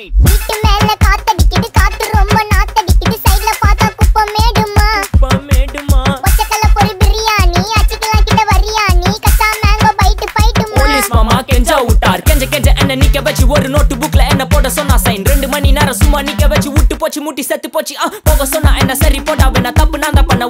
Right வீட்டு மேல காத்தடிக்குது காத்து ரொம்ப நாத்தடிக்குது. சைடுல பார்த்தா குப்பை மேடுமா? குப்பை மேடுமா? ஒச்சக்கல பொரி பிரியாணி அச்சிக்கலாம் கிட்ட வரியாணி. கச்சா மேங்கோ பைட்டு பைட்டுமா போலீஸ் மாமா கெஞ்சா விட்டார் கெஞ்ச கெஞ்ச என்ன நிக்க வச்சு ஒரு நோட்டு புக்ல என்ன போட சொன்னா சைன் ரெண்டு மணி நேரம் சும்மா நிக்க வச்சு விட்டு போச்சு முட்டி செத்து போச்சு. போக சொன்னா என்ன சரி போடா வேணா தப்பு நான் தான் பண்ண.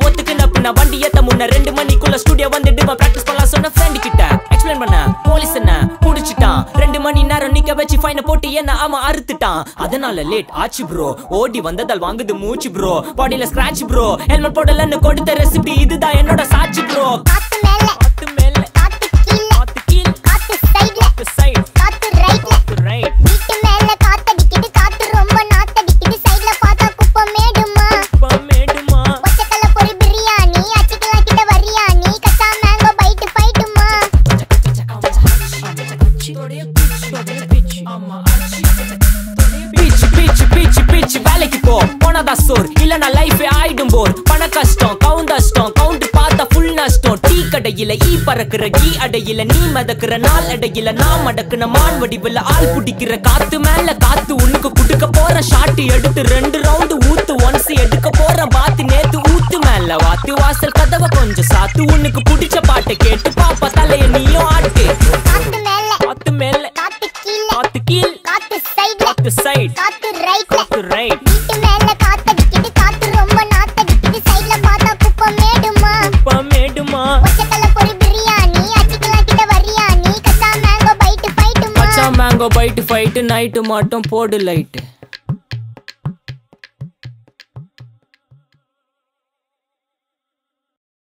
ரெண்டு மணி நேரம் நிக்க வச்சு ஃபைன போட்டு என்ன அவன் அறுத்துட்டான். அதனால லேட் ஆச்சு ப்ரோ ஓடி வந்ததால் வாங்குது மூச்சு ப்ரோ பாடியில ஸ்கிராட்ச் ப்ரோ ஹெல்மெட் போடலன்னு கொடுத்த ரெசிபி இதுதான் என்னோட சாட்சி bro beach beach beach beach வேலைக்கு போ. போனதா சோர் இல்லனா லைஃபே ஆயிடும் போர். பண கஷ்டம் கவுண்ட் கஷ்டம் கவுண்ட் பார்த்தா ஃபுல் நஷ்டம். டீ கடையில ஈ பறக்குற கீ அடையில நீ மதக்குற நாள் அடையில நான் மடக்குன மான் வடிவில் ஆள் குடிக்கிற காத்து மேல காத்து உனக்கு குடுக்க போற ஷாட்டு எடுத்து ரெண்டு ரவுண்டு ஊத்து ஒன்ஸ் எடுக்க போற பாத்து நேத்து ஊத்து மேல வாத்து வாசல் கதவை கொஞ்சம் சாத்து. உனக்கு பிடிச்ச பாட்டை கேட்டு பாப்பா தலைய நீயும் காத்து சைடு காத்து ரைட்ல காத்து ரைட் வீட்டு மேல காத்தடிக்குது காத்து ரொம்ப நாத்தடிக்குது சைடுல பார்த்தா குப்பை மேடுமா? மேடுமா? ஒச்சக்கல்ல பொரி பிரியாணி அச்சிக்கலாம் கிட்ட வரியாணி கச்சா மேங்கோ பைட்டு ஃபைட்டுமா மச்சான் மேங்கோ பைட்டு ஃபைட்டு நைட்டு மட்டும் போடு லைட்டு